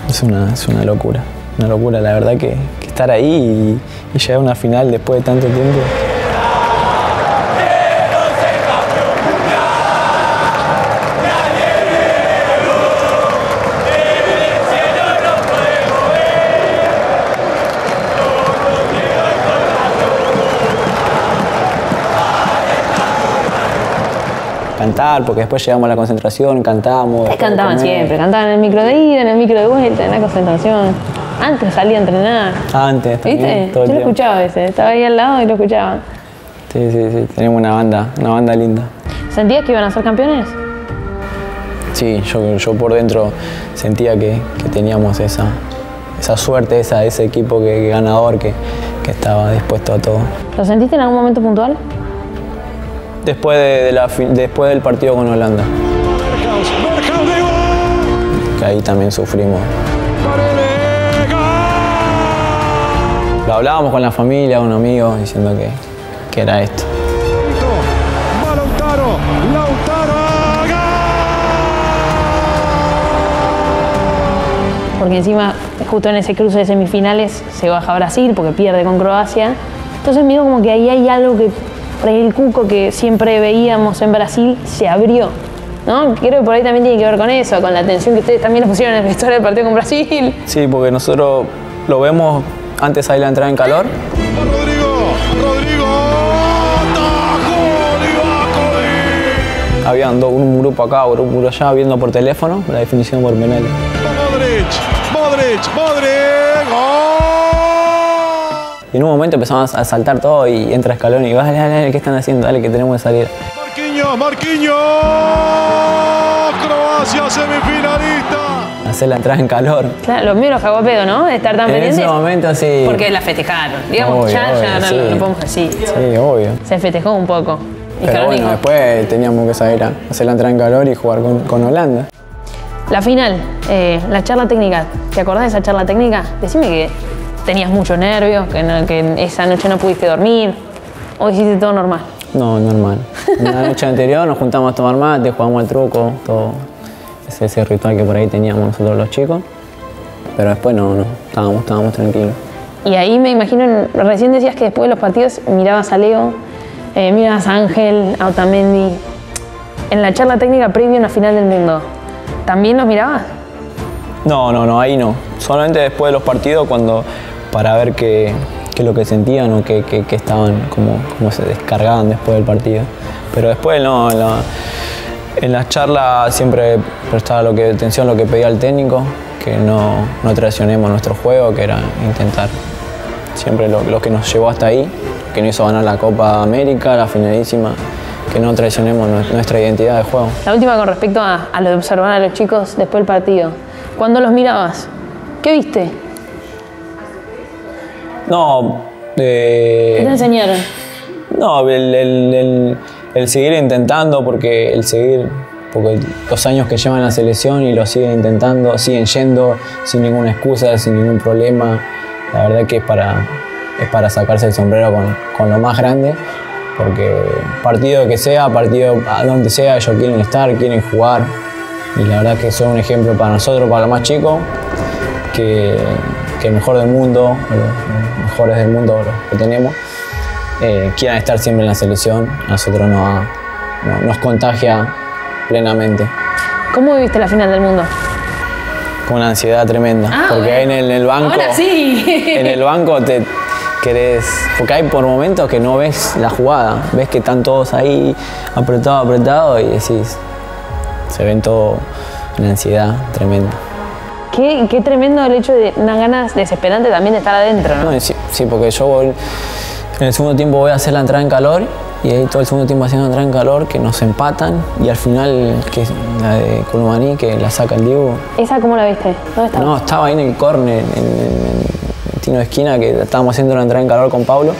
Es una, es una locura, una locura, la verdad que, estar ahí y, y llegar a una final después de tanto tiempo. Cantar, porque después llegamos a la concentración, cantamos. de Cantaban siempre, cantaban en el micro de ida, en el micro de vuelta, en la concentración. Antes salía a entrenar. Antes, también, ¿Viste? todo Yo lo tiempo. escuchaba a veces, estaba ahí al lado y lo escuchaba. Sí, sí, sí, tenemos una banda, una banda linda. ¿Sentías que iban a ser campeones? Sí, yo, yo por dentro sentía que, que teníamos esa, esa suerte, esa, ese equipo que, que ganador que, que estaba dispuesto a todo. ¿Lo sentiste en algún momento puntual? Después, de, de la, después del partido con Holanda, que ahí también sufrimos. Lo hablábamos con la familia, con amigos, diciendo que, que era esto. Porque encima, justo en ese cruce de semifinales, se baja Brasil porque pierde con Croacia. Entonces miro como que ahí hay algo que por ahí el cuco que siempre veíamos en Brasil se abrió. ¿no? Creo que por ahí también tiene que ver con eso, con la atención que ustedes también le pusieron en la historia del partido con Brasil. Sí, porque nosotros lo vemos antes ahí la entrada en calor. Habían dos, un grupo acá, un grupo allá, viendo por teléfono la definición por penal. Modric, Modric, Modric. Y en un momento empezamos a saltar todo y entra Escalón y dale, dale, dale, ¿qué están haciendo? Dale, que tenemos que salir. Marquinhos, Marquinhos. Croacia semifinalista. Hacer la entrada en calor. Claro, lo mío los cagó a pedo, ¿no? De estar tan En pendientes. ese momento sí. Porque la festejaron. Digamos, Obvio, ya, ya obvio, no, sí. no podemos decir. Sí, obvio. Se festejó un poco. Y Pero bueno, dijo, después teníamos que salir a hacer la entrada en calor y jugar con, con Holanda. La final, eh, la charla técnica. ¿Te acordás de esa charla técnica? Decime que tenías mucho nervio, que, no- que esa noche no pudiste dormir, o hiciste todo normal. No, normal. La noche anterior nos juntamos a tomar mate, jugamos al truco, todo ese, ese ritual que por ahí teníamos nosotros los chicos. Pero después no, no, estábamos, estábamos tranquilos. Y ahí me imagino, recién decías que después de los partidos mirabas a Leo, eh, mirabas a Ángel, a Otamendi. En la charla técnica previa a una final del mundo, ¿también los mirabas? No, no, no, ahí no. Solamente después de los partidos cuando para ver qué, es lo que sentían o qué, estaban, cómo, se descargaban después del partido. Pero después no, en la, en las charlas siempre prestaba lo que, atención lo que pedía el técnico, que no, no traicionemos nuestro juego, que era intentar siempre lo, que nos llevó hasta ahí, que nos hizo ganar la Copa América, la finalísima, que no traicionemos nue- nuestra identidad de juego. La última con respecto a, a lo de observar a los chicos después del partido. ¿Cuándo los mirabas? ¿Qué viste? No, eh, ¿Qué te enseñaron? No, el, el- el- el seguir intentando, porque el seguir, porque los años que llevan la selección y lo siguen intentando, siguen yendo sin ninguna excusa, sin ningún problema. La verdad que es para, es para sacarse el sombrero con, con lo más grande, porque partido que sea, partido a donde sea, ellos quieren estar, quieren jugar. Y la verdad que son un ejemplo para nosotros, para los más chicos, que, que el mejor del mundo, los mejores del mundo los que tenemos, eh, quieran estar siempre en la selección, a nosotros nos, no- nos contagia plenamente. ¿Cómo viviste la final del mundo? Con una ansiedad tremenda. Ah, porque ahí en el, en el banco. Ahora sí. En el banco te querés. Porque hay por momentos que no ves la jugada. Ves que están todos ahí apretados, apretados y decís. Se ven todo una ansiedad tremenda. Qué, qué tremendo el hecho de unas ganas desesperantes también de estar adentro, ¿no? No, sí, sí, porque yo voy, en el segundo tiempo voy a hacer la entrada en calor y ahí todo el segundo tiempo haciendo la entrada en calor que nos empatan y al final que es la de Colmaní que la saca el Diego. ¿Esa cómo la viste? ¿Dónde estaba? No, estaba ahí en el córner, en, en- en tino de esquina que estábamos haciendo la entrada en calor con Pablo.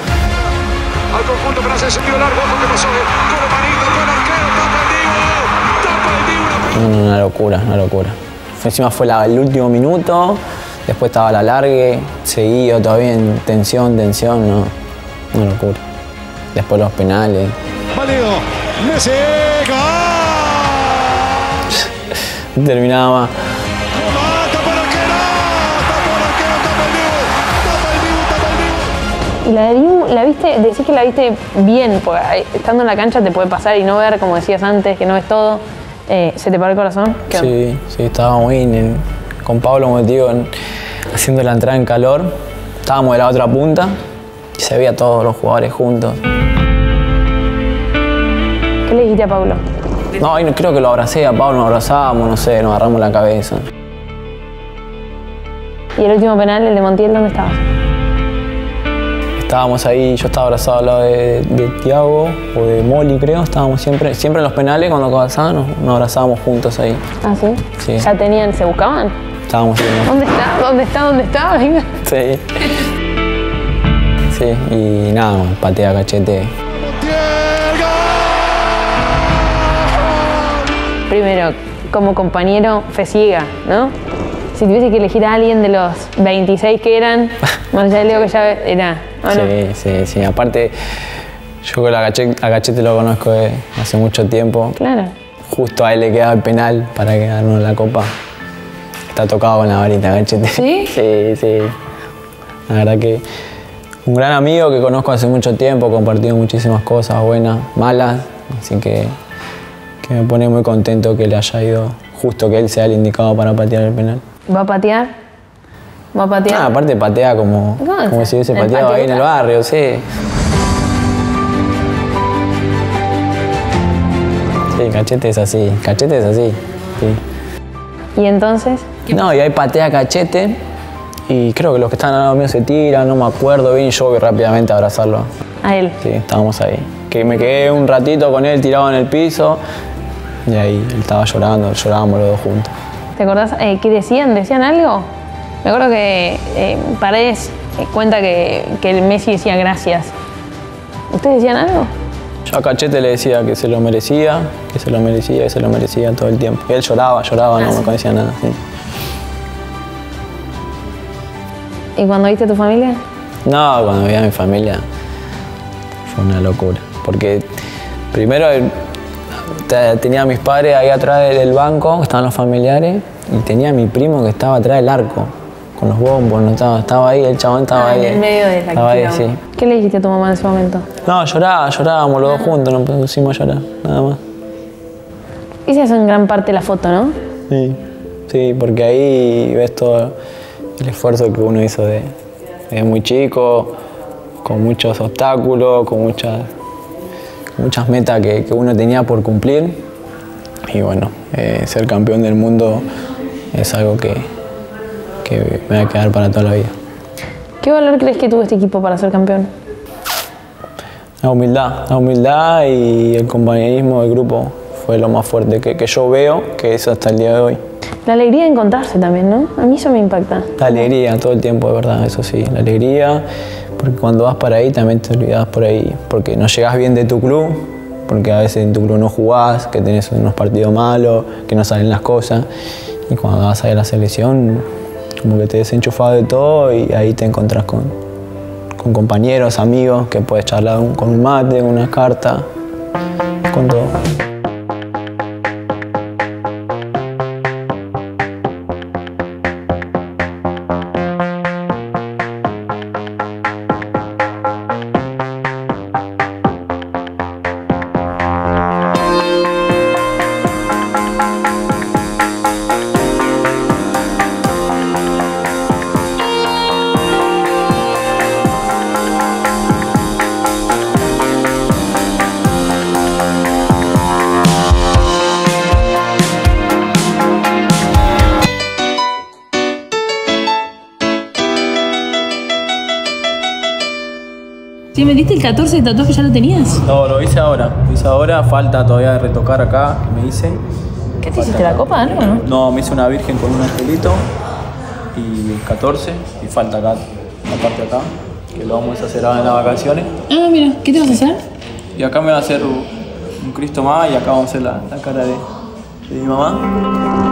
Al conjunto francés, el tiro largo, que pasó una locura, una locura. Encima fue la- el último minuto, Después estaba la largue, seguido todavía en tensión, tensión, no, una locura. Después los penales. Válido. Messi. ¡Gol! Terminaba más. Y la de Dibu, ¿la viste? Decís que la viste bien, porque estando en la cancha te puede pasar y no ver, como decías antes, que no ves todo. Eh, ¿Se te paró el corazón? ¿Qué onda? Sí, sí, estábamos en- con Pablo metido en- haciendo la entrada en calor. Estábamos de la otra punta y se veía todos los jugadores juntos. ¿Qué le dijiste a Pablo? No- creo que lo abracé a Pablo, nos abrazábamos, no sé, nos agarramos la cabeza. ¿Y el último penal, el de Montiel, dónde estabas? Estábamos ahí, yo estaba abrazado al lado de, de Tiago o de Molly, creo. Estábamos siempre, siempre en los penales, cuando avanzaban, nos, nos abrazábamos juntos ahí. Ah, ¿sí? Sí. ¿Ya tenían, se buscaban? Estábamos ahí. ¿Dónde está? ¿Dónde está? ¿Dónde está? Venga. Sí. Sí, y nada, patea cachete. Primero, como compañero, fe ciega, ¿no? Si tuviese que elegir a alguien de los 26 que eran, [laughs] más allá Leo que ya era, ¿o no? Sí, sí, sí. Aparte, yo con a Gachete, a Gachete lo conozco de hace mucho tiempo. Claro. Justo a él le quedaba el penal para quedarnos la copa. Está tocado con la varita, Gachete. ¿Sí? [laughs] Sí, sí. La verdad que un gran amigo que conozco hace mucho tiempo, compartido muchísimas cosas buenas, malas, así que, que me pone muy contento que le haya ido justo que él sea el indicado para patear el penal. ¿Va a patear? ¿Va a patear? Ah, aparte patea como, como si hubiese pateado ahí en el barrio, sí. Sí, cachete es así, cachete es así. sí. ¿Y entonces? No, y ahí patea cachete y creo que los que están al lado mío se tiran, no me acuerdo bien y yo voy rápidamente a abrazarlo. A él. Sí, estábamos ahí. Que me quedé un ratito con él tirado en el piso y ahí él estaba llorando, llorábamos los dos juntos. ¿Te acordás eh, qué decían? ¿Decían algo? Me acuerdo que eh, Paredes eh, cuenta que, que el Messi decía gracias. ¿Ustedes decían algo? Yo a Cachete le decía que se lo merecía, que se lo merecía, que se lo merecía todo el tiempo. Y él lloraba, lloraba, no me decía nada. sí. ¿Y cuando viste a tu familia? No, cuando vi a mi familia fue una locura. Porque primero eh, te- tenía a mis padres ahí atrás del- del banco, que estaban los familiares, y tenía a mi primo que estaba atrás del arco, con los bombos, no estaba, estaba ahí, el chabón estaba Ah, ahí. en el medio de la Estaba ahí, sí. ¿Qué le dijiste a tu mamá en ese momento? No, lloraba, llorábamos los dos juntos, nos pusimos a llorar, nada más. Esa es en gran parte la foto, ¿no? Sí, sí, porque ahí ves todo el esfuerzo que uno hizo de, de muy chico, con muchos obstáculos, con muchas, con muchas metas que, que uno tenía por cumplir. Y bueno, eh, ser campeón del mundo es algo que, que me va a quedar para toda la vida. ¿Qué valor crees que tuvo este equipo para ser campeón? La humildad, la humildad y el compañerismo del grupo fue lo más fuerte que, que yo veo, que es hasta el día de hoy. La alegría de encontrarse también, ¿no? A mí eso me impacta. La alegría todo el tiempo, de verdad, eso sí, la alegría, porque cuando vas para ahí también te olvidas por ahí, porque no llegas bien de tu club, porque a veces en tu club no jugás, que tenés unos partidos malos, que no salen las cosas, y cuando vas a ir a la selección, como que te desenchufas de todo y ahí te encontrás con, con compañeros, amigos, que puedes charlar con un mate, una carta, con todo. ¿Sí metiste el 14 de tatuaje ya lo tenías? No, lo hice ahora, lo hice ahora, falta todavía de retocar acá, que me hice. ¿Qué te hiciste la copa, no? no? No, me hice una virgen con un angelito y 14 y falta acá, la parte de acá, que lo vamos a hacer ahora en las vacaciones. Ah, mira, ¿qué te vas a hacer? Y acá me va a hacer un, un Cristo más y acá vamos a hacer la, la cara de, de mi mamá.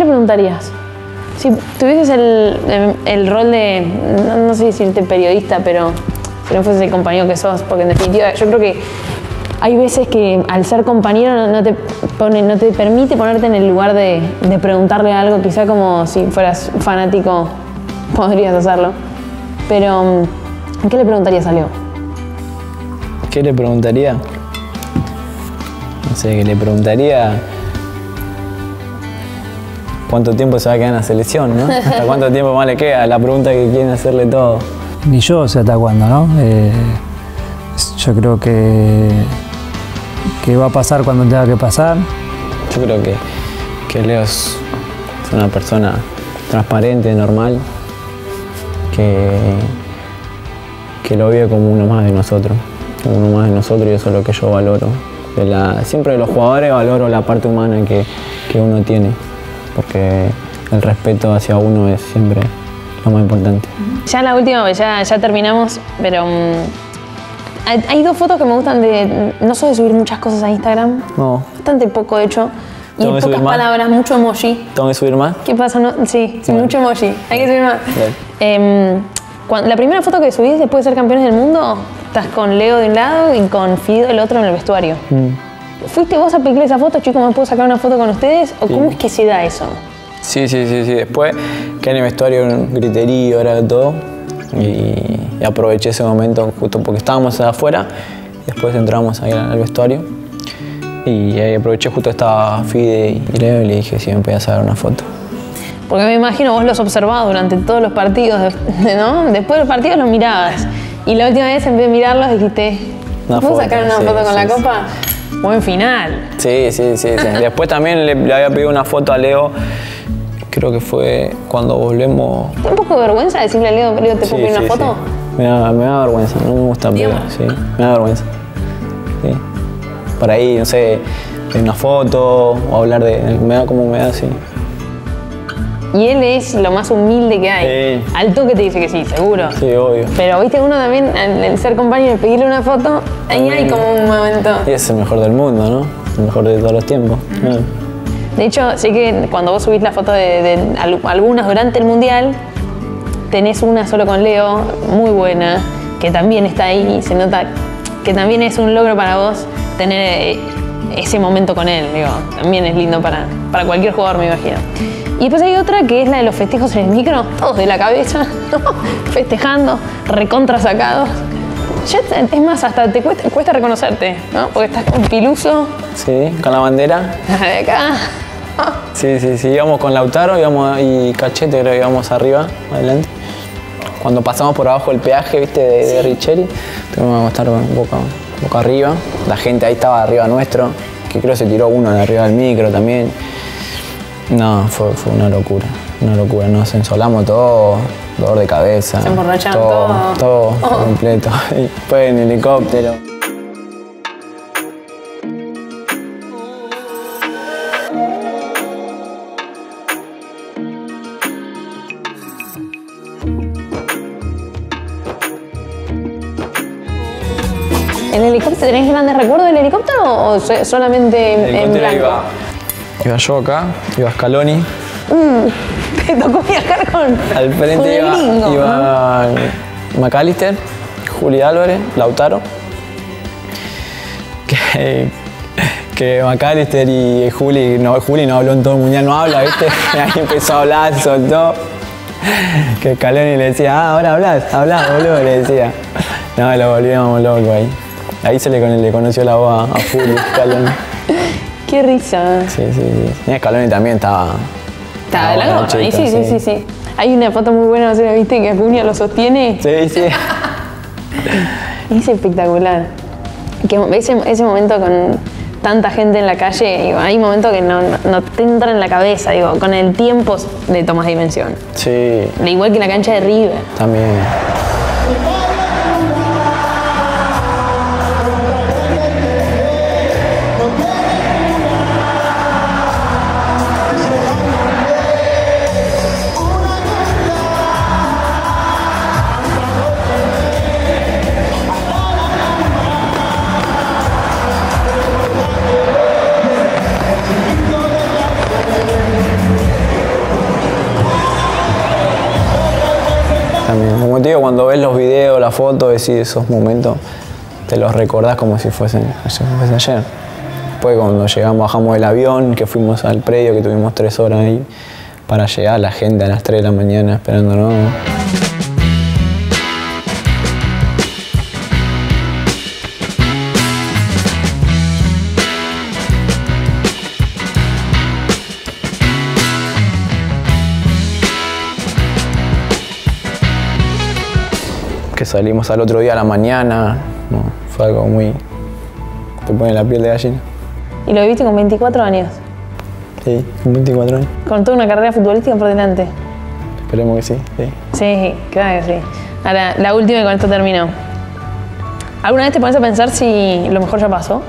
Le preguntarías? Si tuvieses el, el- el rol de, no, sé decirte periodista, pero si no fueses el compañero que sos, porque en definitiva yo creo que hay veces que al ser compañero no, te pone, no te permite ponerte en el lugar de, de preguntarle algo, quizá como si fueras fanático [laughs] podrías hacerlo. Pero, mm, ¿qué le preguntarías a Leo? ¿Qué le preguntaría? No sé, ¿qué le preguntaría? ¿Cuánto tiempo se va a quedar en la selección, no? ¿Hasta cuánto tiempo más le queda? La pregunta que quieren hacerle todo. Ni yo sé hasta cuándo, ¿no? Eh, yo creo que, que va a pasar cuando tenga que pasar. Yo creo que, que Leo es, una persona transparente, normal, que, que lo ve como uno más de nosotros, como uno más de nosotros y eso es lo que yo valoro. De la- siempre de los jugadores valoro la parte humana que, que uno tiene, porque el respeto hacia uno es siempre lo más importante. Ya la última, ya, ya terminamos, pero mm, hay, hay dos fotos que me gustan de. No soy de subir muchas cosas a Instagram, No, bastante poco de hecho. Y ¿Tengo que pocas más? palabras, mucho emoji. ¿tengo que subir más? ¿Qué pasa? No, sí, mucho emoji. Hay que subir más. Em, la primera foto que subís después de ser campeones del mundo, estás con Leo de un lado y con Fido del otro en el vestuario. Mm. ¿Fuiste vos a pedirle esa foto, chicos? ¿Me puedo sacar una foto con ustedes? ¿O cómo es que se da eso? Sí, sí, sí, sí. Después que en el vestuario un griterío, era de todo. Y, aproveché ese momento justo porque estábamos afuera. Después entramos ahí al vestuario. Y ahí aproveché justo estaba Fide y Leo y le dije si me podía sacar una foto. Porque me imagino vos los observabas durante todos los partidos, [laughs] ¿no? Después de los partidos los mirabas. Y la última vez en vez de mirarlos dijiste, ¿puedo foto, sacar una sí, foto con sí, la sí. Buen final. Sí, sí, sí. sí. [laughs] Después también le, le había pedido una foto a Leo. Creo que fue cuando volvemos. ¿Te da un poco de vergüenza decirle a Leo, Leo, ¿te Sí, puedo pedir sí, una foto? sí. Me, da, me da vergüenza, no me gusta pedir, sí, me da vergüenza. Sí. Por ahí, no sé, una foto o hablar de. Me da como me da así. Y él es lo más humilde que hay. Al toque te dice que sí, seguro. Sí, obvio. Pero viste, uno también, al al ser compañero y pedirle una foto, ahí hay como un momento. Y es el mejor del mundo, ¿no? El mejor de todos los tiempos. De hecho, sé que cuando vos subís la foto de, de al- algunas durante el mundial, tenés una solo con Leo, muy buena, que también está ahí y se nota que también es un logro para vos tener eh, ese momento con él. Digo, también es lindo para, para cualquier jugador, me imagino. Y después hay otra que es la de los festejos en el micro, todos de la cabeza, [laughs] festejando, recontra sacados. Ya te- es más, hasta te cuesta, cuesta reconocerte, ¿no? Porque estás con Piluso, Sí, con la bandera. de acá. Sí, sí, sí. Íbamos con Lautaro íbamos, y Cachete, creo que íbamos arriba, adelante. Cuando pasamos por abajo el peaje, viste, de, de Richeri, tuvimos que estar boca, boca arriba. La gente ahí estaba arriba nuestro, que creo se tiró uno de arriba del micro también. No, fue, fue una locura, una locura. Nos ensolamos todo, dolor de cabeza. Se emborracharon todo. todo. Todo, Oh. completo. [laughs] Y después en helicóptero. ¿El helicóptero tenés grandes recuerdos del helicóptero o so- solamente en, blanco? iba, iba yo acá, iba Scaloni. Mm, [laughs] te tocó viajar con. Al frente iba, gringo, ¿no? iba McAllister, Juli Álvarez, Lautaro. Que, que McAllister y Juli no, Juli no habló en todo el mundial, no habla, ¿viste? Y [laughs] [laughs] ahí empezó a hablar, soltó. Que Scaloni le decía, ah, ahora hablas, hablas, boludo, le decía. No, lo volvíamos loco ahí. Ahí se le, con- le conoció la voz a, a Juli, Scaloni. Qué risa. Sí, sí, sí. Y Scaloni también estaba. Está de la gorra. chico, Sí, sí, sí, sí. Hay una foto muy buena, no sé la viste, que Acuña lo sostiene. Sí, sí. [laughs] Es espectacular. Que ese, ese momento con tanta gente en la calle, digo, hay momentos que no, no, te entran en la cabeza, digo, con el tiempo le tomas dimensión. Sí, De igual que en la cancha de River. también. Ves los videos, las fotos, decís esos momentos, te los recordás como si fuesen ayer. Después cuando llegamos, bajamos del avión, que fuimos al predio, que tuvimos tres horas ahí, para llegar, la gente a las 3 de la mañana esperándonos. Salimos al otro día a la mañana, no, fue algo muy... te pone la piel de gallina. Y lo viviste con 24 años, Sí, con 24 años. con toda una carrera futbolística por delante. Esperemos que sí, sí. Sí, claro que sí. Ahora, la última y con esto termino. ¿Alguna vez te pones a pensar si lo mejor ya pasó?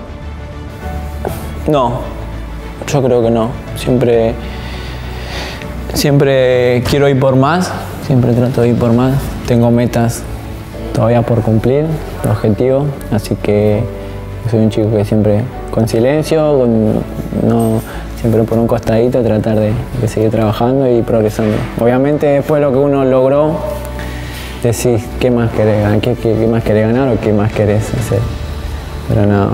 No, yo creo que no. Siempre, siempre quiero ir por más, siempre trato de ir por más. Tengo metas todavía por cumplir, objetivos, así que soy un chico que siempre con silencio, con- no, siempre por un costadito, tratar de, seguir trabajando y progresando. Obviamente después de lo que uno logró, decís qué más querés qué, más querés ganar o qué más querés hacer. Pero no,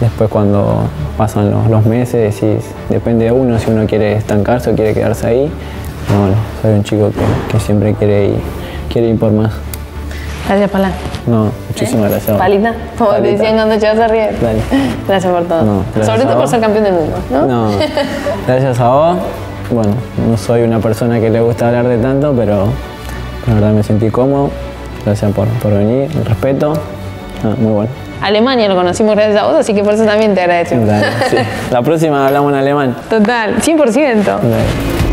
después cuando pasan los, meses decís, depende de uno si uno quiere estancarse o quiere quedarse ahí. No, soy un chico que, que siempre quiere ir, quiere ir por más. Gracias, Pala. No, muchísimas gracias. Palita, como te decían cuando llegas a río. Dale. [laughs] Gracias por todo. No, gracias Sobre todo por ser campeón del mundo, ¿no? No, gracias a vos. Bueno, no soy una persona que le gusta hablar de tanto, pero la verdad me sentí cómodo. Gracias por, por venir, el respeto. Ah, muy bueno. Alemania lo conocimos gracias a vos, así que por eso también te agradecemos. Dale, sí. [laughs] La próxima hablamos en alemán. Total, 100%. Dale.